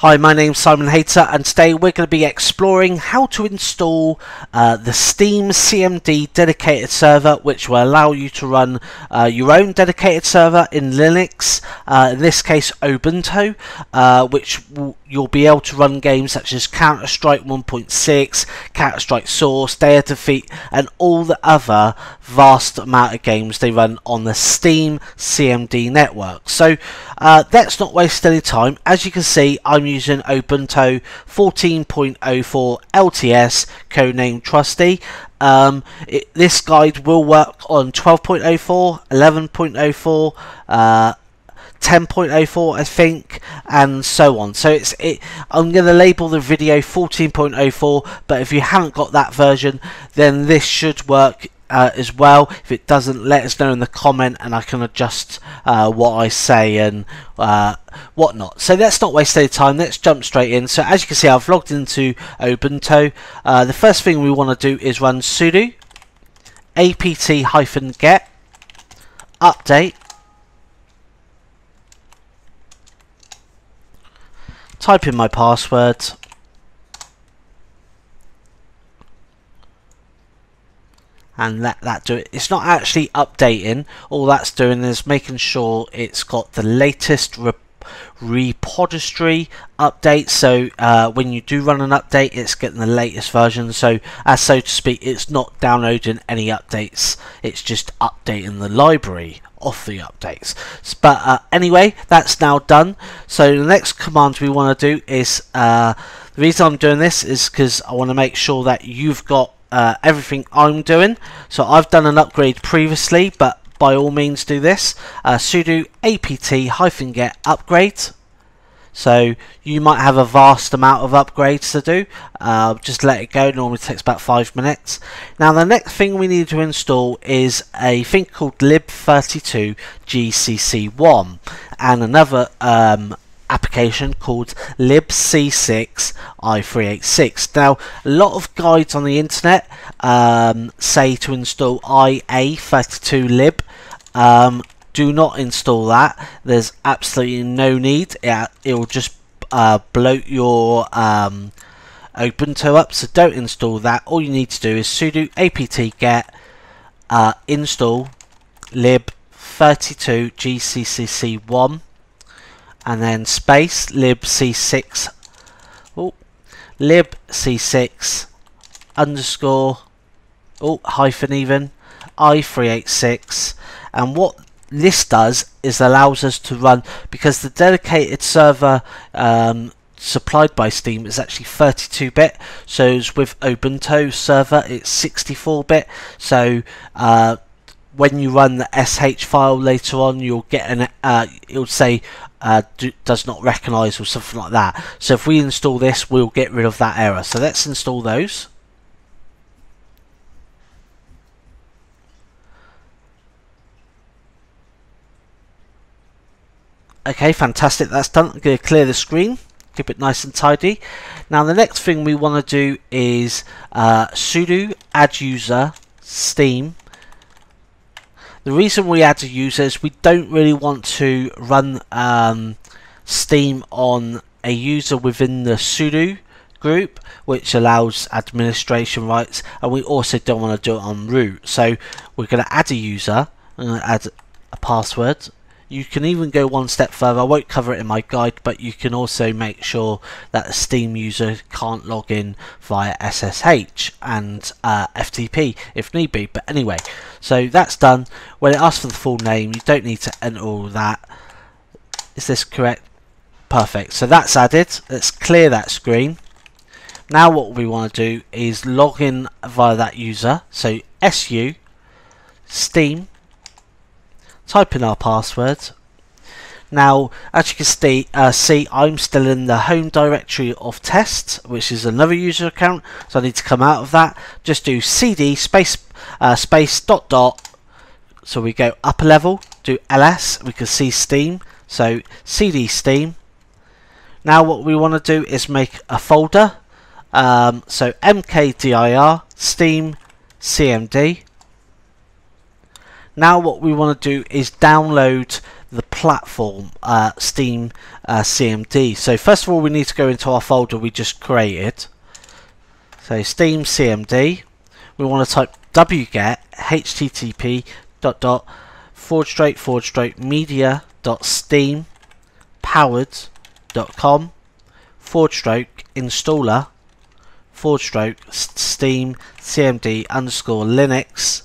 Hi, my name's Simon Hayter, and today we're going to be exploring how to install uh, the Steam CMD dedicated server, which will allow you to run uh, your own dedicated server in Linux, uh, in this case Ubuntu, uh, which you'll be able to run games such as Counter Strike 1.6, Counter Strike Source, Day of Defeat, and all the other vast amount of games they run on the Steam CMD network. So uh, let's not waste any time. As you can see, I'm using Ubuntu 14.04 LTS, codename Trusty. Um, it, this guide will work on 12.04, 11.04, uh, 10.04 I think and so on so it's it I'm going to label the video 14.04 but if you haven't got that version then this should work uh, as well. If it doesn't, let us know in the comment and I can adjust uh, what I say and uh, whatnot. So let's not waste any time. Let's jump straight in. So as you can see, I've logged into Ubuntu. Uh, the first thing we want to do is run sudo apt-get update type in my password and let that do it. It's not actually updating. All that's doing is making sure it's got the latest re repository update. So uh, when you do run an update it's getting the latest version. So as so to speak it's not downloading any updates. It's just updating the library of the updates. But uh, anyway that's now done. So the next command we want to do is uh, the reason I'm doing this is because I want to make sure that you've got uh, everything I'm doing. So I've done an upgrade previously, but by all means do this. Uh, sudo apt-get upgrade. So you might have a vast amount of upgrades to do. Uh, just let it go. Normally takes about five minutes. Now the next thing we need to install is a thing called lib32 GCC1 and another um, application called libc6 i386. Now, a lot of guides on the internet um, say to install ia32lib. Um, do not install that. There's absolutely no need. It, will just uh, bloat your um, Ubuntu up, so don't install that. All you need to do is sudo apt-get uh, install lib32 gcc1 and then space libc6 oh, libc6 underscore oh hyphen even i386 and what this does is allows us to run because the dedicated server um, supplied by Steam is actually 32-bit so with Ubuntu server it's 64-bit so uh, when you run the sh file later on you'll get an uh, it'll say uh, do, does not recognize or something like that. So if we install this we'll get rid of that error. So let's install those. Okay fantastic. That's done. I'm going to clear the screen. Keep it nice and tidy. Now the next thing we want to do is uh, sudo add user steam the reason we add a user is we don't really want to run um, Steam on a user within the sudo group which allows administration rights and we also don't want to do it on root so we're going to add a user I'm going to add a password you can even go one step further, I won't cover it in my guide, but you can also make sure that a Steam user can't log in via SSH and uh, FTP if need be. But anyway, so that's done. When it asks for the full name, you don't need to enter all that. Is this correct? Perfect. So that's added. Let's clear that screen. Now what we want to do is log in via that user. So SU Steam type in our password. Now, as you can see, uh, see, I'm still in the home directory of test, which is another user account, so I need to come out of that. Just do cd space uh, space dot dot. So we go upper level, do ls, we can see Steam. So cd Steam. Now what we want to do is make a folder. Um, so mkdir Steam CMD. Now what we want to do is download the platform uh, Steam uh, CMD. So first of all we need to go into our folder we just created. So Steam CMD. We want to type wget http dot dot forward stroke forward stroke media dot steam powered dot com forward stroke installer forward stroke steam cmd underscore linux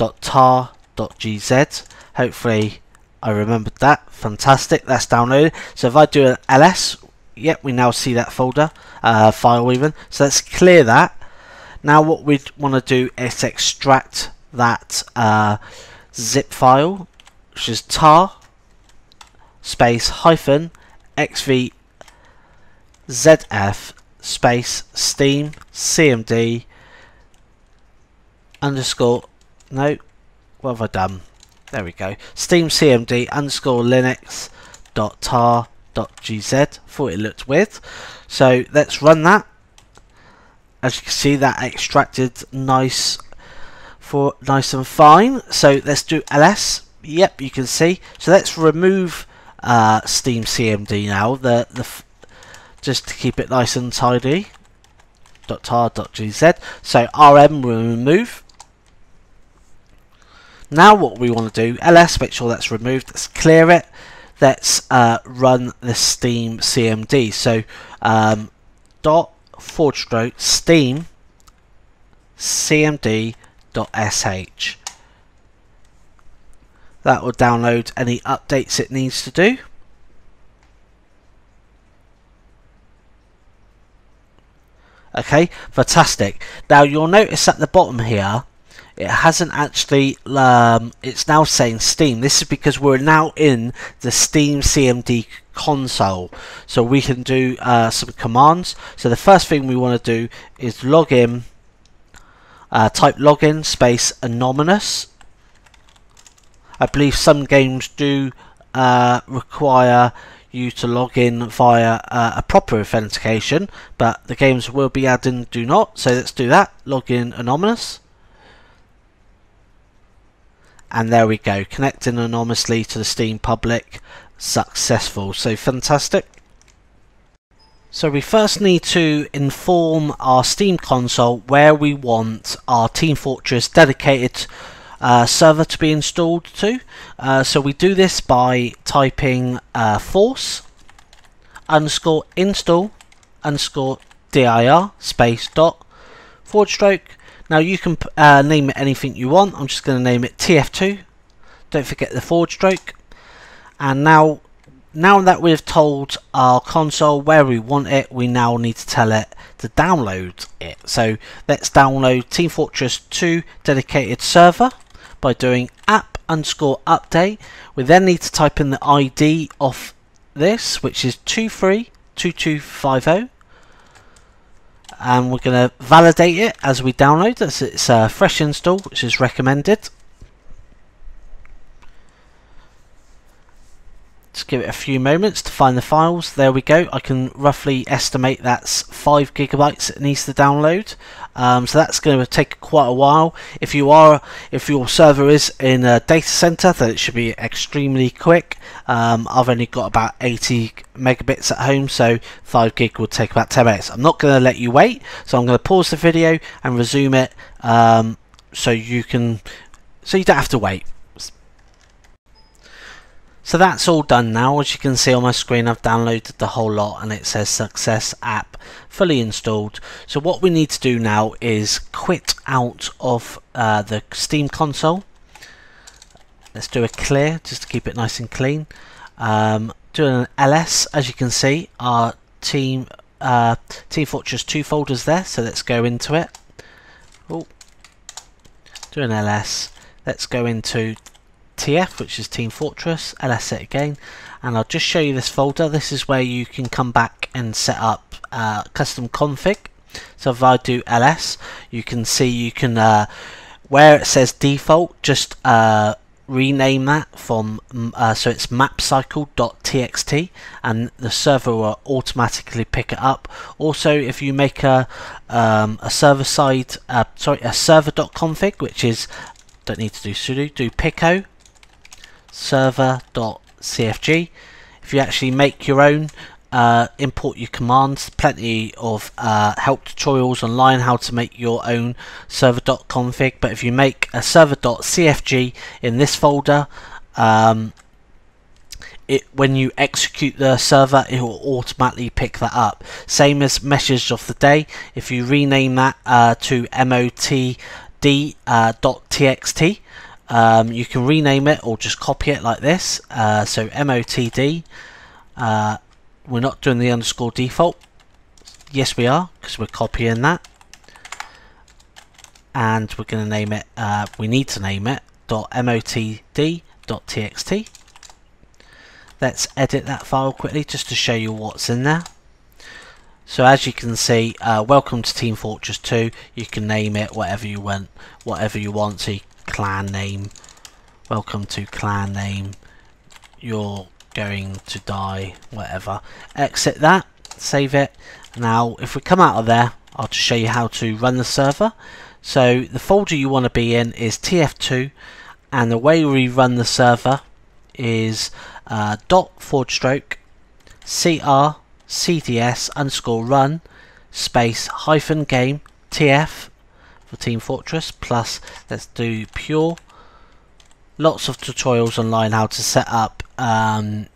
dot tar dot gz hopefully I remembered that. Fantastic. That's downloaded. So if I do an ls yep we now see that folder uh, file even. So let's clear that. Now what we want to do is extract that uh, zip file which is tar space hyphen xv zf space steam cmd underscore no? What have I done. There we go. Steam cmd underscore linux dot tar dot gz thought it looked weird. So let's run that. As you can see that extracted nice for nice and fine. So let's do ls yep you can see. So let's remove uh, steam cmd now. The the just to keep it nice and tidy .tar.gz so rm will remove now what we want to do ls make sure that's removed let's clear it let's uh, run the steam cmd so um, dot forward stroke steam cmd.sh. That will download any updates it needs to do. Okay, fantastic. Now you'll notice at the bottom here, it hasn't actually, um, it's now saying Steam. This is because we're now in the Steam CMD console. So we can do uh, some commands. So the first thing we want to do is log in, uh, type login space anonymous. I believe some games do uh, require you to log in via uh, a proper authentication, but the games we'll be adding do not. So let's do that. Login anonymous. And there we go, connecting anonymously to the Steam public successful. So fantastic. So we first need to inform our Steam console where we want our Team Fortress dedicated uh, server to be installed to. Uh, so we do this by typing uh, force underscore install underscore dir space dot forward stroke. Now you can uh, name it anything you want. I'm just going to name it TF2. Don't forget the forward stroke and now now that we've told our console where we want it we now need to tell it to download it so let's download Team Fortress 2 dedicated server by doing app underscore update we then need to type in the ID of this which is 232250 and we're going to validate it as we download. As it's a fresh install which is recommended Just give it a few moments to find the files. There we go. I can roughly estimate that's 5 gigabytes it needs to download. Um, so that's going to take quite a while. If you are, if your server is in a data center, then it should be extremely quick. Um, I've only got about 80 megabits at home, so 5 gig will take about 10 minutes. I'm not going to let you wait, so I'm going to pause the video and resume it um, so you can, so you don't have to wait. So that's all done now. As you can see on my screen, I've downloaded the whole lot and it says success app fully installed. So what we need to do now is quit out of uh, the Steam console. Let's do a clear just to keep it nice and clean. Um, doing an ls, as you can see, our Team uh, Team Fortress 2 folders there. So let's go into it. Oh, do an ls. Let's go into TF, which is Team Fortress, ls it again, and I'll just show you this folder. This is where you can come back and set up uh, custom config. So if I do ls, you can see you can, uh, where it says default, just uh, rename that from, uh, so it's mapcycle.txt and the server will automatically pick it up. Also, if you make a, um, a server side, uh, sorry, a server.config, which is, don't need to do sudo, do pico server.cfg. If you actually make your own, uh, import your commands. Plenty of uh, help tutorials online how to make your own server.config. But if you make a server.cfg in this folder, um, it, when you execute the server, it will automatically pick that up. Same as message of the day. If you rename that uh, to motd.txt, um, you can rename it or just copy it like this. Uh, so motd. Uh, we're not doing the underscore default. Yes, we are because we're copying that, and we're going to name it. Uh, we need to name it .motd.txt. Let's edit that file quickly just to show you what's in there. So as you can see, uh, welcome to Team Fortress 2. You can name it whatever you want, whatever you want. So clan name, welcome to clan name, you're going to die, whatever. Exit that, save it. Now, if we come out of there, I'll just show you how to run the server. So the folder you want to be in is TF2, and the way we run the server is uh, dot forward stroke cr cds underscore run space hyphen game tf for Team Fortress plus let's do pure. Lots of tutorials online how to set up um,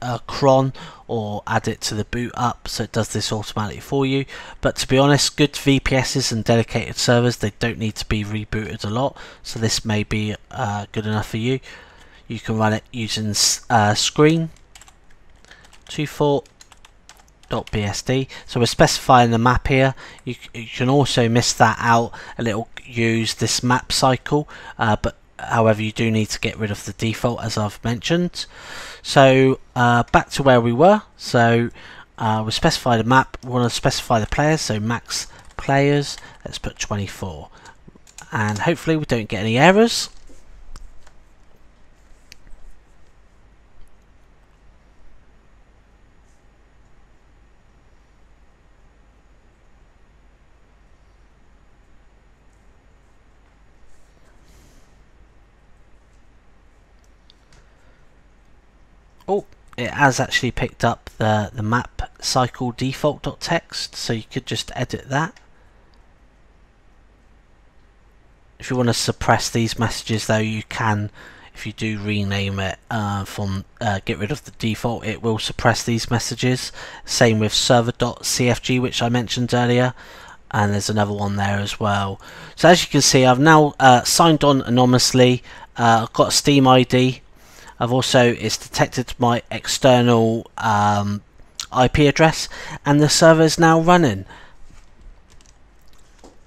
a cron or add it to the boot up so it does this automatically for you. But to be honest good VPSs and dedicated servers they don't need to be rebooted a lot so this may be uh, good enough for you. You can run it using uh, screen 2fort.bsp so we're specifying the map here. You, you, can also miss that out and it'll use this map cycle uh, but however you do need to get rid of the default as I've mentioned. So uh, back to where we were. So uh, we specify the map. We want to specify the players so max players. Let's put 24 and hopefully we don't get any errors Oh, it has actually picked up the, the map cycle default.txt, so you could just edit that. If you want to suppress these messages though, you can, if you do rename it uh, from uh, get rid of the default, it will suppress these messages. Same with server.cfg, which I mentioned earlier and there's another one there as well. So as you can see, I've now uh, signed on anonymously. Uh, I've got a Steam ID I've also it's detected my external um, IP address and the server is now running.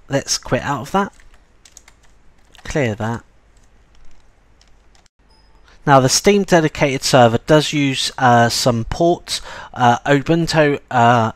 Let's quit out of that. Clear that. Now the Steam dedicated server does use uh, some ports. Uh, Ubuntu uh,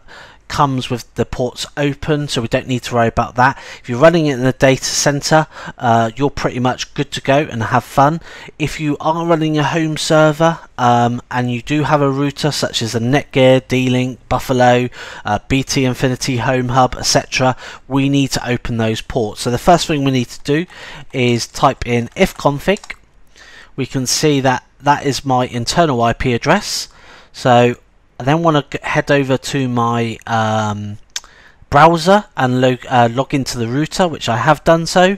comes with the ports open so we don't need to worry about that. If you're running it in a data center uh, you're pretty much good to go and have fun. If you are running a home server um, and you do have a router such as a Netgear, D-Link, Buffalo, uh, BT Infinity Home Hub etc we need to open those ports. So the first thing we need to do is type in ifconfig. We can see that that is my internal IP address. So I then want to head over to my um, browser and log, uh, log into the router, which I have done so.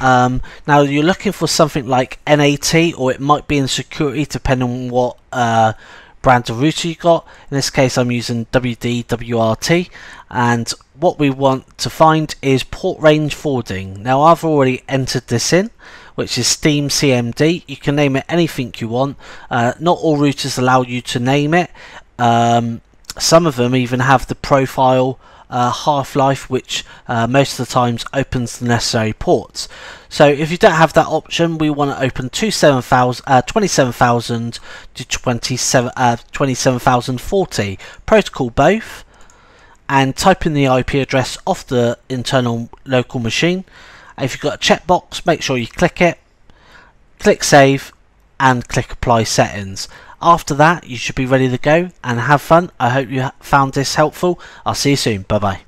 Um, now you're looking for something like NAT, or it might be in security, depending on what uh, brand of router you got. In this case, I'm using DD-WRT, and what we want to find is port range forwarding. Now I've already entered this in which is Steam CMD. You can name it anything you want. Uh, not all routers allow you to name it. Um, some of them even have the profile uh, half-life which uh, most of the times opens the necessary ports. So if you don't have that option we want to open 27,000 uh, 27,000 to 27 uh, 27,040 protocol both and type in the IP address off the internal local machine. If you've got a checkbox make sure you click it, click save and click apply settings. After that, you should be ready to go and have fun. I hope you found this helpful. I'll see you soon. Bye bye.